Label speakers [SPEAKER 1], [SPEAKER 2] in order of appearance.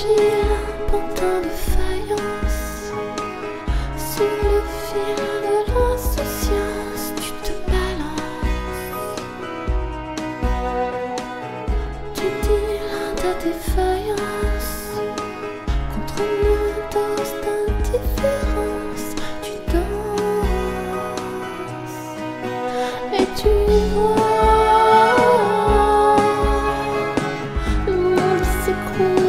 [SPEAKER 1] agir un pantin de faïence sur le fil de l'insouciance. Tu te balances, tu tires ta défaillance contre une dose d'indifférence. Tu danses et tu vois. Le monde s'écroule